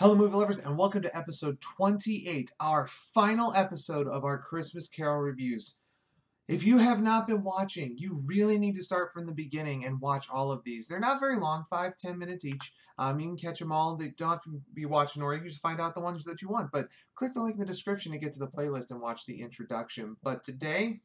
Hello, movie lovers, and welcome to episode 28, our final episode of our Christmas Carol reviews. If you have not been watching, you really need to start from the beginning and watch all of these. They're not very long, five, ten minutes each. Um, you can catch them all. They don't have to be watching or you can just find out the ones that you want. But click the link in the description to get to the playlist and watch the introduction. But today,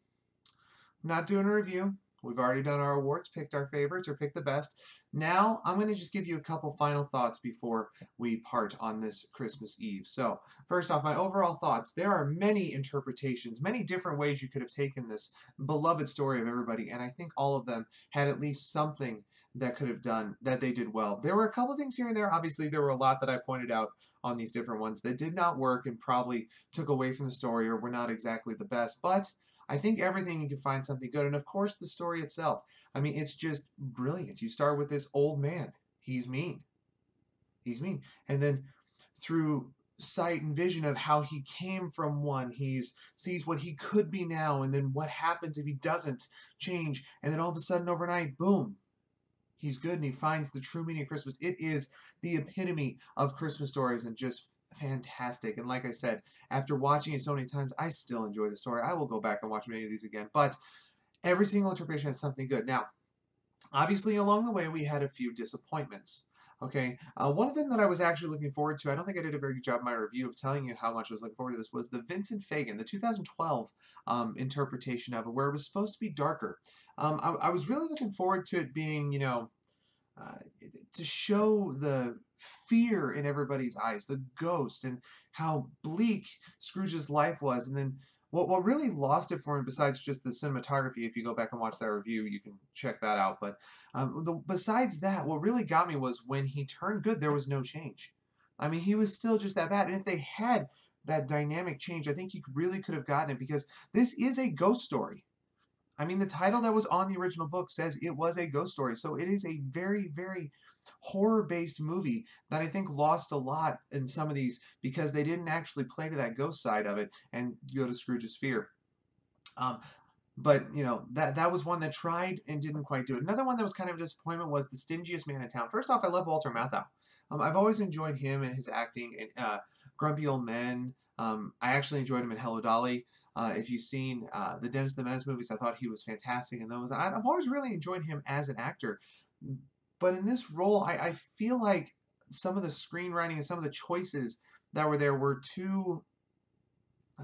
I'm not doing a review. We've already done our awards, picked our favorites, or picked the best. Now, I'm going to just give you a couple final thoughts before we part on this Christmas Eve. So, first off, my overall thoughts. There are many interpretations, many different ways you could have taken this beloved story of everybody, and I think all of them had at least something that could have done that they did well. There were a couple things here and there. Obviously, there were a lot that I pointed out on these different ones that did not work and probably took away from the story or were not exactly the best. But I think everything you can find something good. And of course, the story itself. I mean, it's just brilliant. You start with this old man. He's mean. He's mean. And then through sight and vision of how he came from one, he sees what he could be now, and then what happens if he doesn't change. And then all of a sudden, overnight, boom, he's good and he finds the true meaning of Christmas. It is the epitome of Christmas stories and just fantastic. And like I said, after watching it so many times, I still enjoy the story. I will go back and watch many of these again. But every single interpretation has something good. Now, obviously, along the way, we had a few disappointments. Okay, uh, one of them that I was actually looking forward to, I don't think I did a very good job in my review of telling you how much I was looking forward to this, was the Vincent Fagan, the 2012 um, interpretation of it, where it was supposed to be darker. Um, I, I, was really looking forward to it being, you know, uh, to show the fear in everybody's eyes, the ghost, and how bleak Scrooge's life was. And then what, what really lost it for me, besides just the cinematography, if you go back and watch that review, you can check that out. But um, the, besides that, what really got me was when he turned good, there was no change. I mean, he was still just that bad. And if they had that dynamic change, I think you really could have gotten it because this is a ghost story. I mean, the title that was on the original book says it was a ghost story. So it is a very, very horror-based movie that I think lost a lot in some of these because they didn't actually play to that ghost side of it and go to Scrooge's fear. Um, but you know that that was one that tried and didn't quite do it. Another one that was kind of a disappointment was the stingiest man in town. First off, I love Walter Matthau. Um, I've always enjoyed him and his acting in uh, Grumpy Old Men. Um, I actually enjoyed him in Hello Dolly. Uh, if you've seen uh, the Dennis the Menace movies, I thought he was fantastic in those. I've always really enjoyed him as an actor. But in this role, I, I feel like some of the screenwriting and some of the choices that were there were too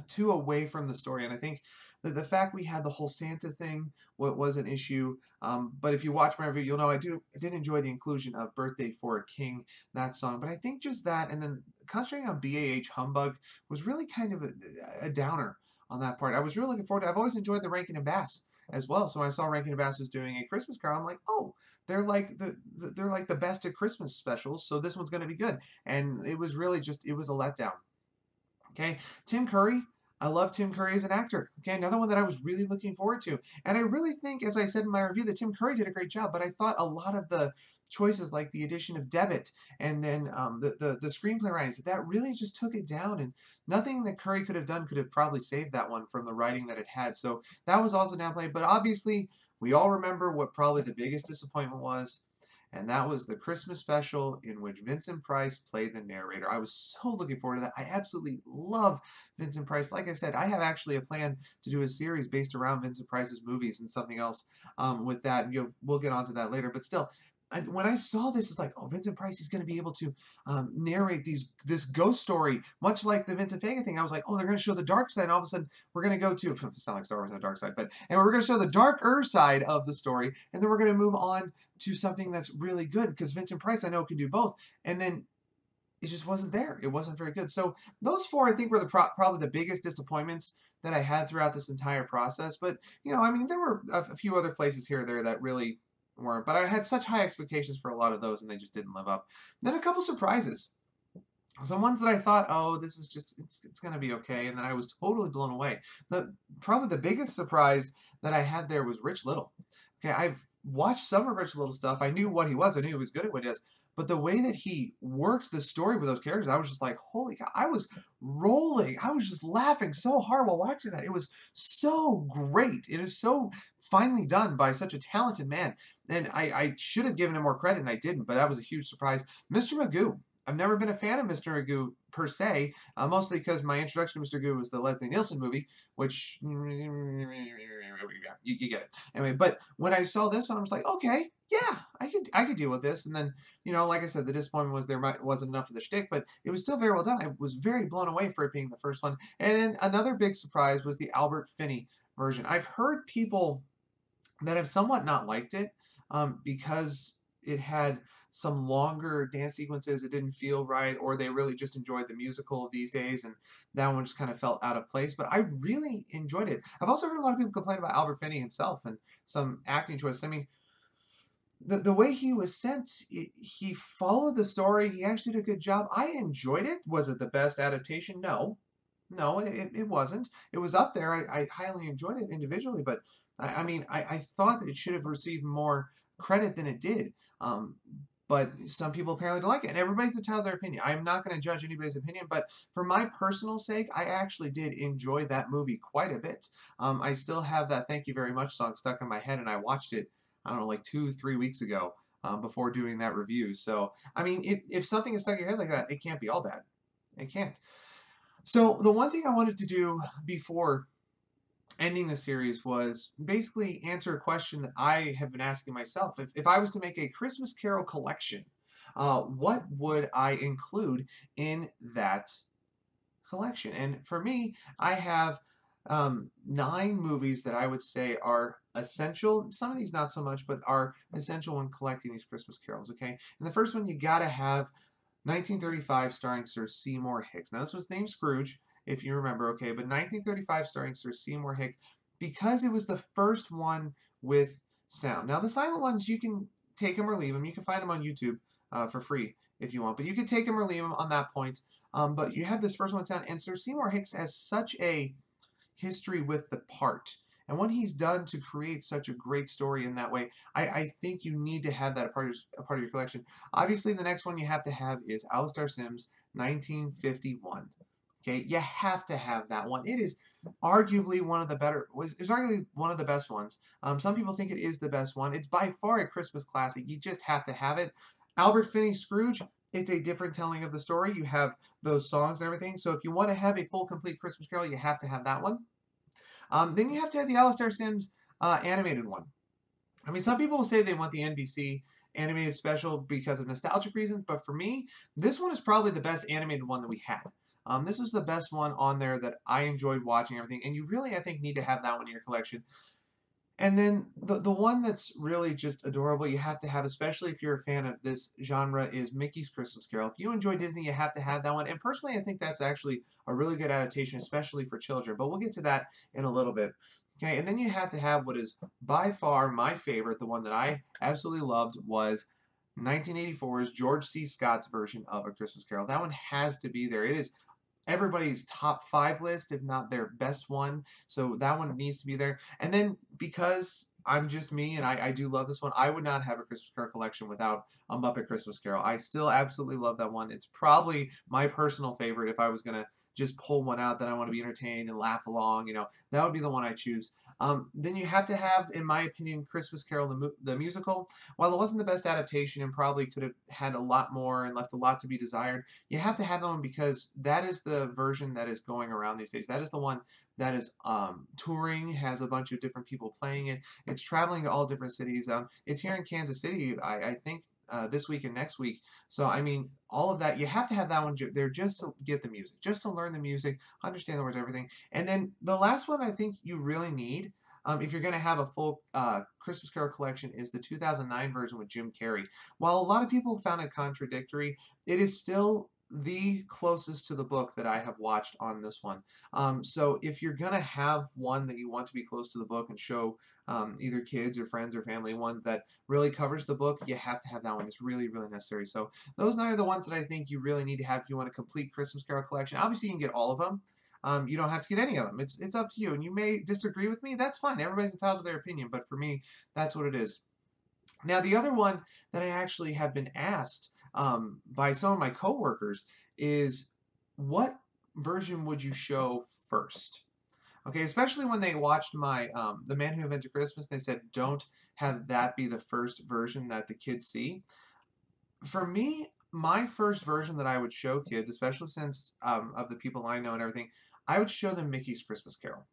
too away from the story. And I think that the fact we had the whole Santa thing was an issue. Um, but if you watch my review, you'll know I do I did enjoy the inclusion of "Birthday for a King" that song. But I think just that, and then concentrating on BAH humbug was really kind of a, a downer on that part. I was really looking forward to. I've always enjoyed the Rankin and Bass as well. So when I saw Rankin and Bass was doing a Christmas Carol, I'm like, oh, they're like the they're like the best of Christmas specials. So this one's going to be good. And it was really just it was a letdown. Okay, Tim Curry. I love Tim Curry as an actor. Okay, another one that I was really looking forward to. And I really think, as I said in my review, that Tim Curry did a great job. But I thought a lot of the choices like the addition of debit and then um, the, the, the screenplay writings, that really just took it down. And nothing that Curry could have done could have probably saved that one from the writing that it had. So that was also downplayed. But obviously, we all remember what probably the biggest disappointment was. And that was the Christmas special in which Vincent Price played the narrator. I was so looking forward to that. I absolutely love Vincent Price. Like I said, I have actually a plan to do a series based around Vincent Price's movies and something else um, with that. And you we'll get onto that later. But still, I, when I saw this, it's like, oh, Vincent Price is going to be able to um, narrate these this ghost story, much like the Vincent Fagan thing. I was like, oh, they're going to show the dark side. And all of a sudden, we're going to go to it's not like Star Wars on the dark side, but and we're going to show the darker side of the story, and then we're going to move on to something that's really good because Vincent Price, I know, can do both. And then it just wasn't there. It wasn't very good. So those four, I think, were the pro probably the biggest disappointments that I had throughout this entire process. But you know, I mean, there were a, a few other places here or there that really weren't. But I had such high expectations for a lot of those, and they just didn't live up. Then a couple surprises. Some ones that I thought, oh, this is just, it's, it's going to be okay. And then I was totally blown away. The, probably the biggest surprise that I had there was Rich Little. Okay, I've watched some of Rich Little stuff. I knew what he was. I knew he was good at what he does. But the way that he worked the story with those characters, I was just like, holy cow. I was rolling. I was just laughing so hard while watching that. It was so great. It is so finely done by such a talented man. And I, I should have given him more credit, and I didn't, but that was a huge surprise. Mr. Magoo. I've never been a fan of Mr. Magoo per se, uh, mostly because my introduction to Mr. Magoo was the Leslie Nielsen movie, which you, you get it anyway. But when I saw this one, I was like, okay, yeah, I could I could deal with this. And then you know, like I said, the disappointment was there might, wasn't enough of the shtick, but it was still very well done. I was very blown away for it being the first one. And another big surprise was the Albert Finney version. I've heard people that have somewhat not liked it um, because it had some longer dance sequences it didn't feel right or they really just enjoyed the musical these days and that one just kind of felt out of place but i really enjoyed it. I've also heard a lot of people complain about albert finney himself and some acting choices. I mean the, the way he was sent he followed the story he actually did a good job. I enjoyed it. Was it the best adaptation? No. No it, it wasn't. It was up there. I, I highly enjoyed it individually but i, I mean I, I thought that it should have received more credit than it did. Um, but some people apparently don't like it, and everybody's entitled to their opinion. I'm not going to judge anybody's opinion, but for my personal sake, I actually did enjoy that movie quite a bit. Um, I still have that "Thank You Very Much" song stuck in my head, and I watched it. I don't know, like two, three weeks ago. Um, before doing that review. So, I mean, it, if something is stuck in your head like that, it can't be all bad. It can't. So, the one thing I wanted to do before ending the series was basically answer a question that I have been asking myself. If, if I was to make a Christmas Carol collection, uh, what would I include in that collection? And for me, I have um, nine movies that I would say are essential. Some of these not so much, but are essential when collecting these Christmas carols, okay? And the first one, you gotta have 1935 starring Sir Seymour Hicks. Now, this was named Scrooge if you remember, okay. But 1935 starring Sir Seymour Hicks because it was the first one with sound. Now, the silent ones, you can take them or leave them. You can find them on YouTube uh, for free if you want. But you can take them or leave them on that point. Um, but you have this first one sound. And Sir Seymour Hicks has such a history with the part. And what he's done to create such a great story in that way, I, I think you need to have that a part, of, a part of your collection. Obviously, the next one you have to have is Alastair Sim's 1951. Okay, you have to have that one. It is arguably one of the better. It's arguably one of the best ones. Um, some people think it is the best one. It's by far a Christmas classic. You just have to have it. Albert Finney Scrooge. It's a different telling of the story. You have those songs and everything. So if you want to have a full, complete Christmas Carol, you have to have that one. Um, then you have to have the Alastair Sims uh, animated one. I mean, some people will say they want the NBC animated special because of nostalgic reasons, but for me, this one is probably the best animated one that we had. Um, this is the best one on there that I enjoyed watching everything, and you really, I think, need to have that one in your collection. And then the, the one that's really just adorable, you have to have, especially if you're a fan of this genre, is Mickey's Christmas Carol. If you enjoy Disney, you have to have that one. And personally, I think that's actually a really good adaptation, especially for children. But we'll get to that in a little bit. Okay, and then you have to have what is by far my favorite, the one that I absolutely loved, was 1984's George C. Scott's version of A Christmas Carol. That one has to be there. It is everybody's top five list, if not their best one. So that one needs to be there. And then because I'm just me and I, I do love this one, I would not have a Christmas Carol collection without a Muppet Christmas Carol. I still absolutely love that one. It's probably my personal favorite if I was going to just pull one out that I want to be entertained and laugh along, you know, that would be the one I choose. Um, then you have to have, in my opinion, Christmas Carol the, mu the musical. While it wasn't the best adaptation and probably could have had a lot more and left a lot to be desired, you have to have that one because that is the version that is going around these days. That is the one that is um, touring, has a bunch of different people playing it. It's traveling to all different cities. Um, it's here in Kansas City, I, I think, uh, this week and next week. So, I mean, all of that, you have to have that one there just to get the music, just to learn the music, understand the words, everything. And then the last one I think you really need, um, if you're going to have a full uh, Christmas Carol collection, is the 2009 version with Jim Carrey. While a lot of people found it contradictory, it is still the closest to the book that I have watched on this one. Um, so if you're going to have one that you want to be close to the book and show um, either kids or friends or family one that really covers the book, you have to have that one. It's really, really necessary. So those nine are the ones that I think you really need to have if you want a complete Christmas Carol collection. Obviously, you can get all of them. Um, you don't have to get any of them. It's, it's up to you. And you may disagree with me. That's fine. Everybody's entitled to their opinion. But for me, that's what it is. Now, the other one that I actually have been asked um, by some of my coworkers is what version would you show first? Okay, especially when they watched my um, The Man Who Invented Christmas, they said don't have that be the first version that the kids see. For me, my first version that I would show kids, especially since um, of the people I know and everything, I would show them Mickey's Christmas Carol.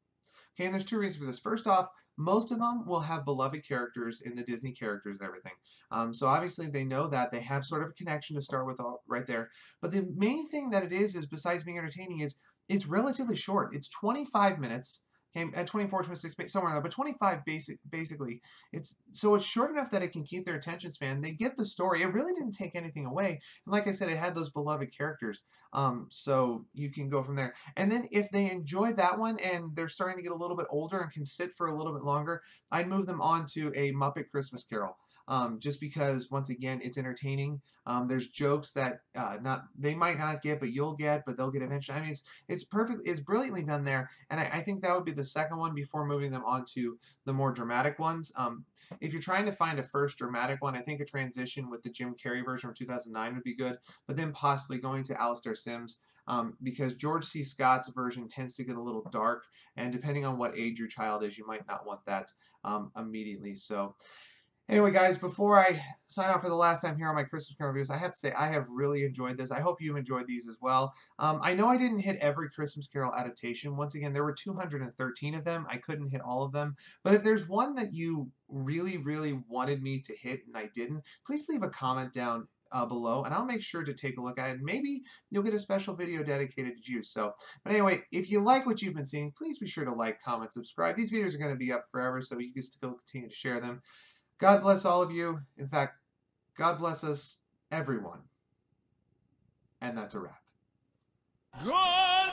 Okay, and there's two reasons for this. First off, most of them will have beloved characters in the Disney characters and everything. Um, so obviously they know that. They have sort of a connection to start with all, right there. But the main thing that it is, is besides being entertaining, is it's relatively short. It's 25 minutes at 24, 26, somewhere there, but 25 basic, basically. It's so it's short enough that it can keep their attention span. They get the story. It really didn't take anything away. And like I said, it had those beloved characters. Um, so you can go from there. And then if they enjoy that one and they're starting to get a little bit older and can sit for a little bit longer, I'd move them on to a Muppet Christmas Carol um, just because once again it's entertaining. Um, there's jokes that uh, not they might not get, but you'll get, but they'll get eventually. I mean, it's it's perfect, it's brilliantly done there, and I, I think that would be the second one before moving them on to the more dramatic ones. Um, if you're trying to find a first dramatic one, I think a transition with the Jim Carrey version from 2009 would be good, but then possibly going to Alastair Sims. Um, because George C. Scott's version tends to get a little dark, and depending on what age your child is, you might not want that um, immediately. So, Anyway, guys, before I sign off for the last time here on my Christmas Carol reviews, I have to say I have really enjoyed this. I hope you enjoyed these as well. Um, I know I didn't hit every Christmas Carol adaptation. Once again, there were 213 of them. I couldn't hit all of them. But if there's one that you really, really wanted me to hit and I didn't, please leave a comment down uh, below and I'll make sure to take a look at it. Maybe you'll get a special video dedicated to you. So, but anyway, if you like what you've been seeing, please be sure to like, comment, subscribe. These videos are going to be up forever, so you can still continue to share them. God bless all of you. In fact, God bless us, everyone. And that's a wrap. God